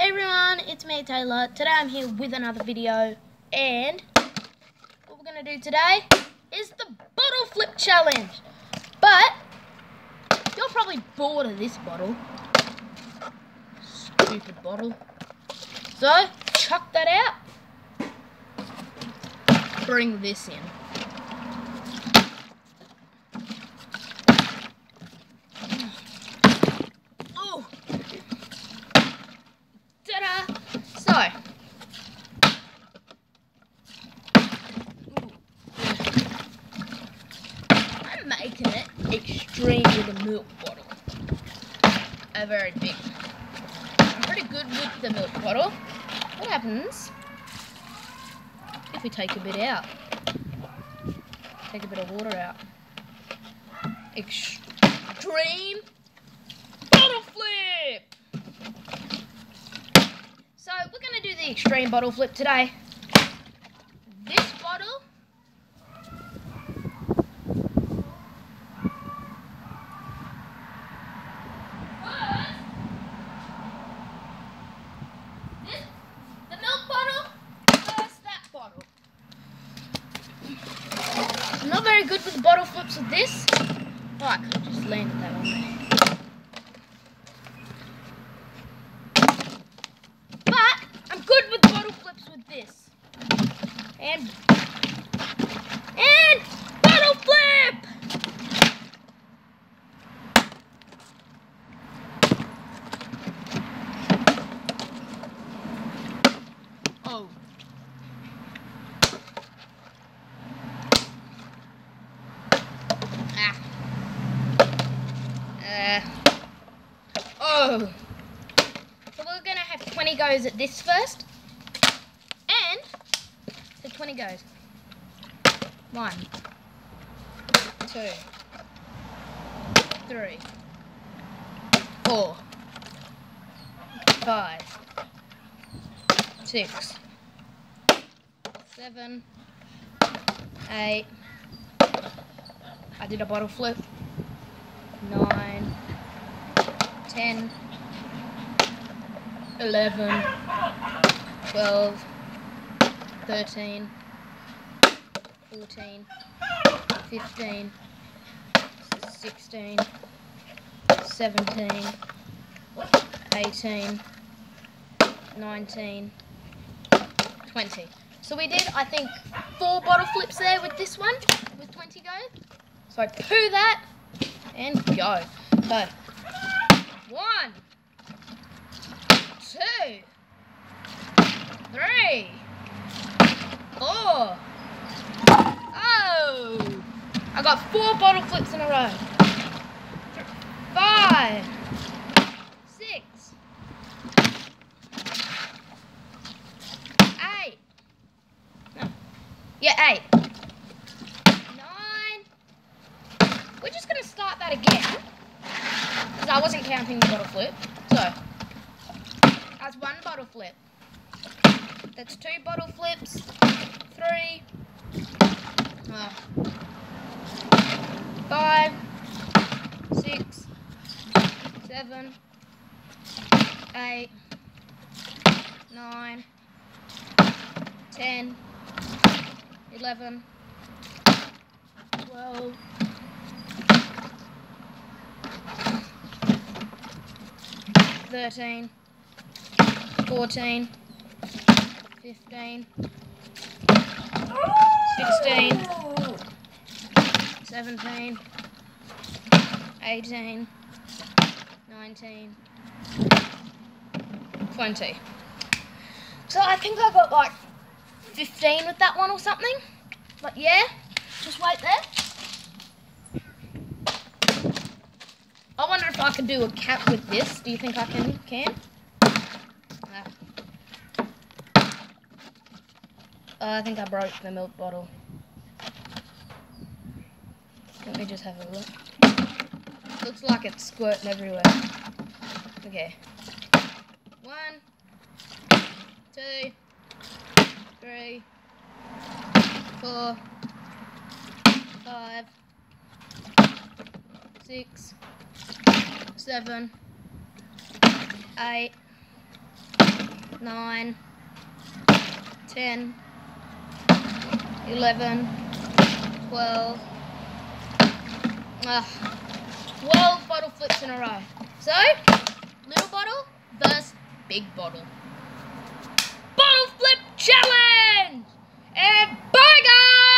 Hey everyone, it's me Taylor. Today I'm here with another video and what we're going to do today is the bottle flip challenge. But you're probably bored of this bottle. Stupid bottle. So, chuck that out. Bring this in. Oh. Ta-da! So. I'm making it extreme with a milk bottle. A very big. I'm pretty good with the milk bottle. What happens if we take a bit out? Take a bit of water out. Extreme bottle flip! So we're gonna do the extreme bottle flip today. This bottle This, the milk bottle first that bottle. I'm not very good with bottle flips with this. Oh, I could have just landed that on. But I'm good with bottle flips with this. And and bottle flip. Oh. Ah. Uh. So we're gonna have 20 goes at this first. And so 20 goes. One, two, three, four, five, six, seven, eight. I did a bottle flip. 10, 11, 12, 13, 14, 15, 16, 17, 18, 19, 20. So we did, I think, four bottle flips there with this one, with 20 go. So I poo that and go. So one, two, three, four. Oh! I got four bottle flips in a row. Five, six, eight. Yeah, eight. Nine. We're just gonna start that again. I wasn't counting the bottle flip. So that's one bottle flip. That's two bottle flips. Three. Uh, five. Six. Seven. Eight. Nine. 10, 11, 12, 13, 14, 15, 16, 17, 18, 19, 20. So I think I got like 15 with that one or something. But yeah, just wait there. I could do a cap with this. Do you think I can? Can? Uh, I think I broke the milk bottle. Let me just have a look. Looks like it's squirting everywhere. Okay. One, two, three, four, five, six, seven, eight, nine, ten, eleven, twelve. Ah, uh, twelve bottle flips in a row. So, little bottle versus big bottle. Bottle flip challenge! And bye guys!